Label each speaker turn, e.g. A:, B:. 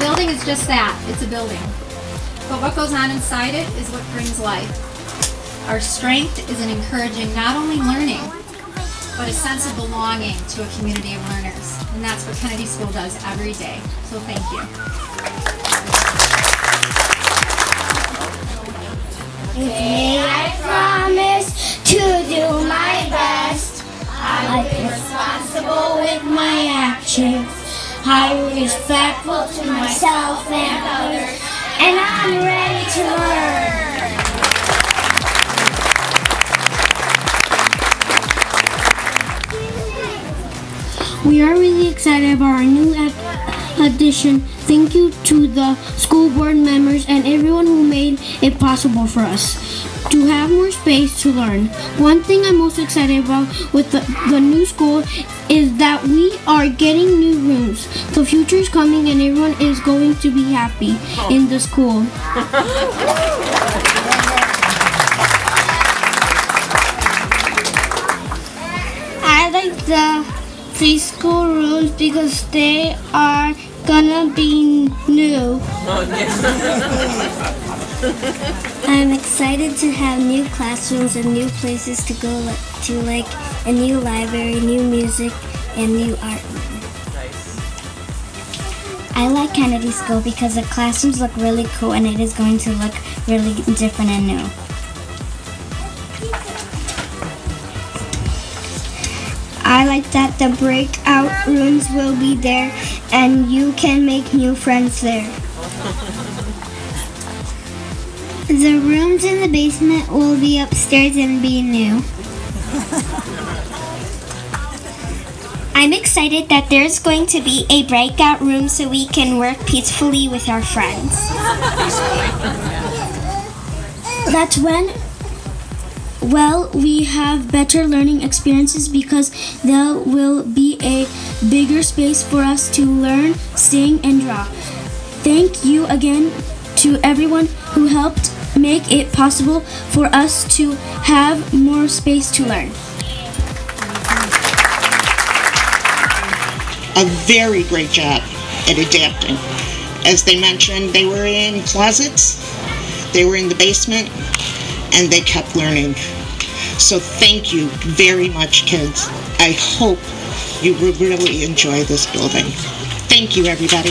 A: building is just that, it's a building. But what goes on inside it is what brings life. Our strength is in encouraging not only learning, but a sense of belonging to a community of learners. And that's what Kennedy School does every day. So thank you.
B: I promise to do my best. I'm responsible with my actions. I'm respectful to myself and others, and I'm ready to learn.
C: We are really excited about our new addition. Thank you to the school board members and everyone who made it possible for us to have more space to learn. One thing I'm most excited about with the, the new school is that we are getting new rooms. The future is coming and everyone is going to be happy in the school. I like the preschool rooms because they are gonna be new.
B: I'm excited to have new classrooms and new places to go to like a new library, new music, and new art. I like Kennedy School because the classrooms look really cool and it is going to look really different and new. I like that the breakout rooms will be there and you can make new friends there. The rooms in the basement will be upstairs and be new. I'm excited that there's going to be a breakout room so we can work peacefully with our friends.
C: That's when well we have better learning experiences because there will be a bigger space for us to learn, sing and draw. Thank you again to everyone who helped make it possible for us to have more space to learn.
D: a very great job at adapting. As they mentioned, they were in closets, they were in the basement, and they kept learning. So thank you very much, kids. I hope you really enjoy this building. Thank you, everybody.